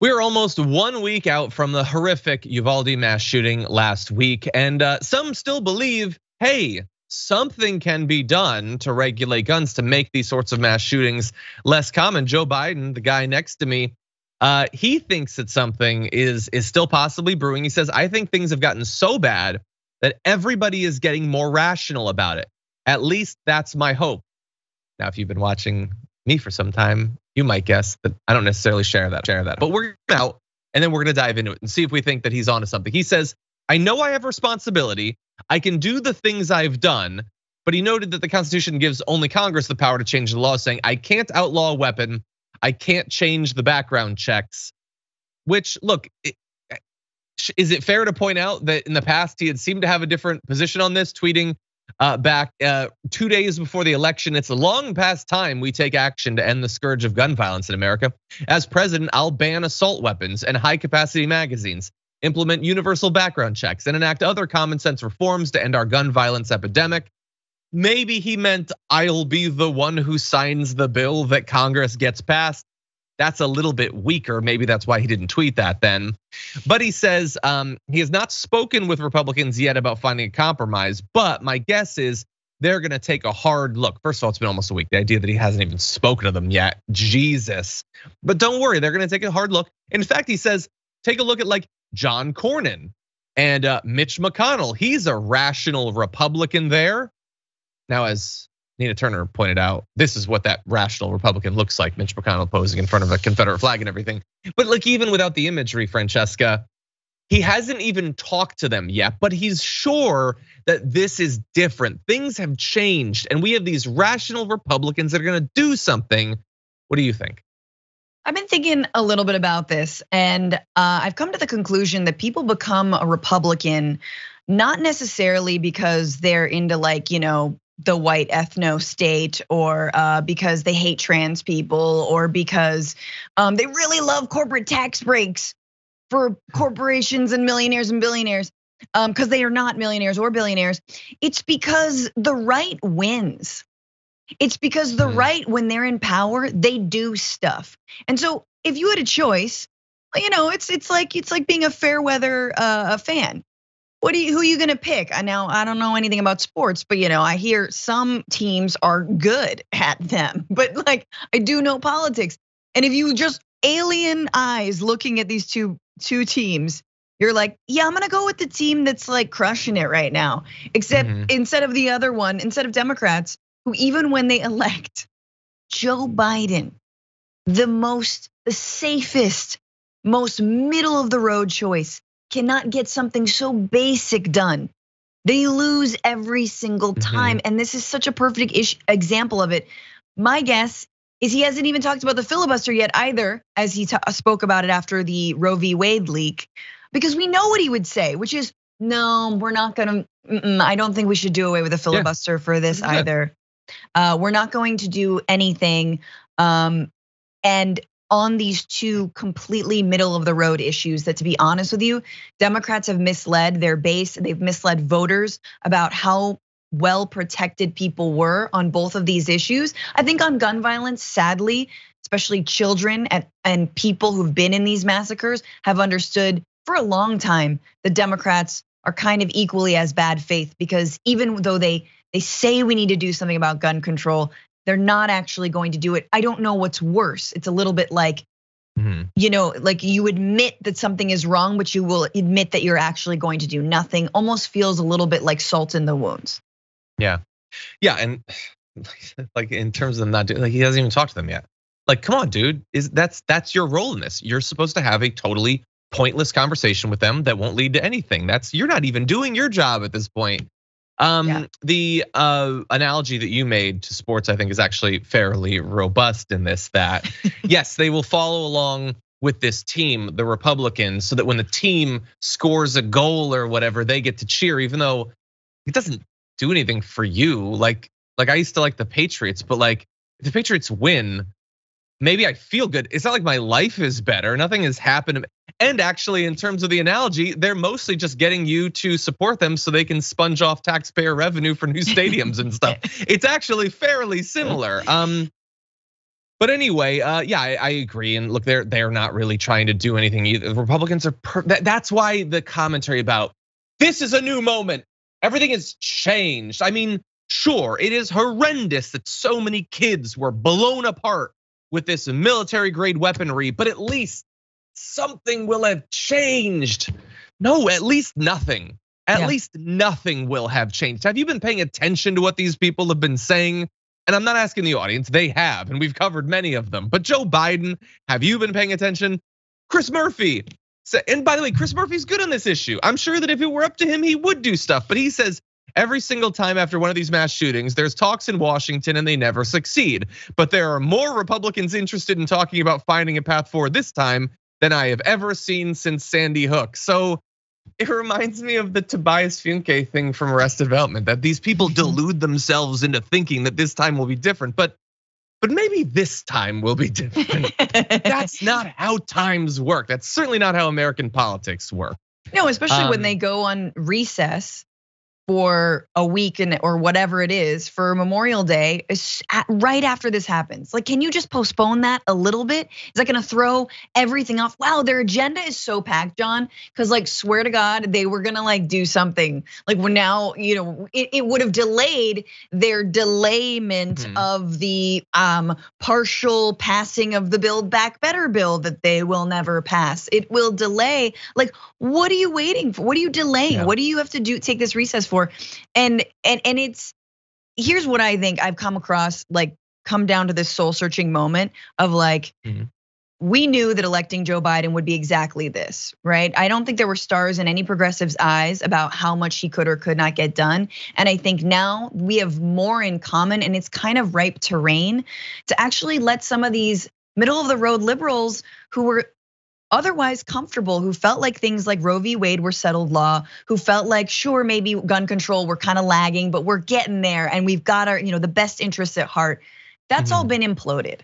We're almost one week out from the horrific Uvalde mass shooting last week, and uh, some still believe, hey, something can be done to regulate guns to make these sorts of mass shootings less common. Joe Biden, the guy next to me, uh, he thinks that something is is still possibly brewing. He says, I think things have gotten so bad that everybody is getting more rational about it. At least that's my hope. Now, if you've been watching me for some time, you might guess that I don't necessarily share that, share that. But we're out and then we're gonna dive into it and see if we think that he's onto something. He says, I know I have responsibility. I can do the things I've done, but he noted that the Constitution gives only Congress the power to change the law, saying, I can't outlaw a weapon, I can't change the background checks. Which, look, eh, is it fair to point out that in the past he had seemed to have a different position on this, tweeting back uh, two days before the election. It's a long past time we take action to end the scourge of gun violence in America. As president, I'll ban assault weapons and high capacity magazines, implement universal background checks, and enact other common sense reforms to end our gun violence epidemic. Maybe he meant I'll be the one who signs the bill that Congress gets passed. That's a little bit weaker. Maybe that's why he didn't tweet that then. But he says um, he has not spoken with Republicans yet about finding a compromise. But my guess is they're going to take a hard look. First of all, it's been almost a week. The idea that he hasn't even spoken to them yet, Jesus. But don't worry, they're going to take a hard look. In fact, he says, take a look at like John Cornyn and uh, Mitch McConnell. He's a rational Republican there. Now, as Nina Turner pointed out, this is what that rational Republican looks like Mitch McConnell posing in front of a Confederate flag and everything. But like, even without the imagery, Francesca, he hasn't even talked to them yet, but he's sure that this is different. Things have changed, and we have these rational Republicans that are gonna do something. What do you think? I've been thinking a little bit about this, and uh, I've come to the conclusion that people become a Republican not necessarily because they're into like, you know, the white ethno state or uh, because they hate trans people or because um, they really love corporate tax breaks for corporations and millionaires and billionaires because um, they are not millionaires or billionaires. It's because the right wins. It's because the mm. right, when they're in power, they do stuff. And so if you had a choice, you know, it's it's like it's like being a fair weather uh, fan what do you who are you gonna pick? I know I don't know anything about sports, but you know, I hear some teams are good at them. But like I do know politics. And if you just alien eyes looking at these two two teams, you're like, yeah, I'm gonna go with the team that's like crushing it right now. Except mm-hmm. instead of the other one, instead of Democrats, who even when they elect Joe Biden, the most, the safest, most middle of the road choice, cannot get something so basic done. They lose every single mm-hmm. time. And this is such a perfect example of it. My guess is he hasn't even talked about the filibuster yet either, as he spoke about it after the Roe v. Wade leak, because we know what he would say, which is, no, we're not gonna, I don't think we should do away with the filibuster yeah. for this either. Uh, we're not going to do anything. Um, and on these two completely middle of the road issues that to be honest with you democrats have misled their base. They've misled voters about how well protected people were on both of these issues. I think on gun violence sadly especially children and, and people who've been in these massacres have understood for a long time the democrats are kind of equally as bad faith because even though they they say we need to do something about gun control they're not actually going to do it. I don't know what's worse. It's a little bit like, mm-hmm. you know, like you admit that something is wrong, but you will admit that you're actually going to do nothing. Almost feels a little bit like salt in the wounds. Yeah, yeah, and like in terms of them not doing, like he hasn't even talked to them yet. Like, come on, dude, is that's that's your role in this? You're supposed to have a totally pointless conversation with them that won't lead to anything. That's you're not even doing your job at this point. Um, yeah. The uh, analogy that you made to sports, I think, is actually fairly robust in this. That yes, they will follow along with this team, the Republicans, so that when the team scores a goal or whatever, they get to cheer, even though it doesn't do anything for you. Like, like I used to like the Patriots, but like if the Patriots win, maybe I feel good. It's not like my life is better. Nothing has happened. And actually, in terms of the analogy, they're mostly just getting you to support them so they can sponge off taxpayer revenue for new stadiums and stuff. It's actually fairly similar. Um, But anyway, uh, yeah, I, I, agree. And look, they're they're not really trying to do anything either. The Republicans are. Per- that, that's why the commentary about this is a new moment. Everything has changed. I mean, sure, it is horrendous that so many kids were blown apart with this military grade weaponry, but at least something will have changed. No, at least nothing. At yeah. least nothing will have changed. Have you been paying attention to what these people have been saying? And I'm not asking the audience, they have, and we've covered many of them. But Joe Biden, have you been paying attention? Chris Murphy. And by the way, Chris Murphy's good on this issue. I'm sure that if it were up to him, he would do stuff. But he says every single time after one of these mass shootings, there's talks in Washington and they never succeed. But there are more Republicans interested in talking about finding a path forward this time than I have ever seen since Sandy Hook. So it reminds me of the Tobias Funke thing from Arrested Development that these people delude themselves into thinking that this time will be different, but but maybe this time will be different. That's not how times work. That's certainly not how American politics work. No, especially um, when they go on recess for a week and or whatever it is for Memorial Day right after this happens. Like, can you just postpone that a little bit? Is that going to throw everything off? Wow, their agenda is so packed, John. Because like, swear to God, they were gonna like do something. Like, we're now, you know, it, it would have delayed their delayment hmm. of the um, partial passing of the Build Back Better bill that they will never pass. It will delay. Like, what are you waiting for? What are you delaying? Yeah. What do you have to do? Take this recess for? For. And and and it's here's what I think I've come across like come down to this soul searching moment of like mm-hmm. we knew that electing Joe Biden would be exactly this, right? I don't think there were stars in any progressive's eyes about how much he could or could not get done. And I think now we have more in common and it's kind of ripe terrain to actually let some of these middle of the road liberals who were otherwise comfortable who felt like things like Roe v. Wade were settled law, who felt like sure maybe gun control we're kind of lagging, but we're getting there and we've got our, you know, the best interests at heart. That's mm-hmm. all been imploded.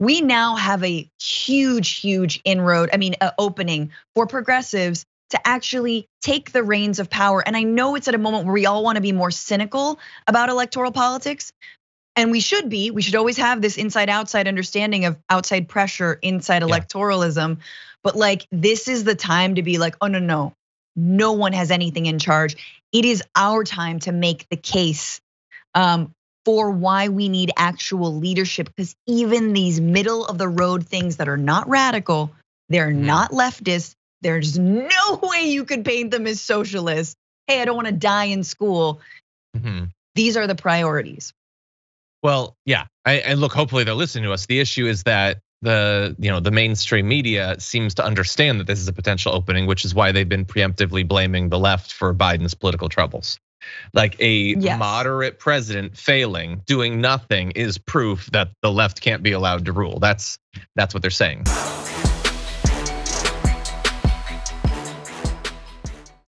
We now have a huge, huge inroad, I mean, opening for progressives to actually take the reins of power. And I know it's at a moment where we all want to be more cynical about electoral politics, and we should be. We should always have this inside outside understanding of outside pressure, inside yeah. electoralism. But like, this is the time to be like, oh, no, no, no one has anything in charge. It is our time to make the case um, for why we need actual leadership. Because even these middle of the road things that are not radical, they're mm-hmm. not leftist. There's no way you could paint them as socialists. Hey, I don't want to die in school. Mm-hmm. These are the priorities. Well, yeah, I, and look, hopefully they're listening to us. The issue is that the you know the mainstream media seems to understand that this is a potential opening, which is why they've been preemptively blaming the left for Biden's political troubles. Like a yes. moderate president failing, doing nothing is proof that the left can't be allowed to rule. That's that's what they're saying.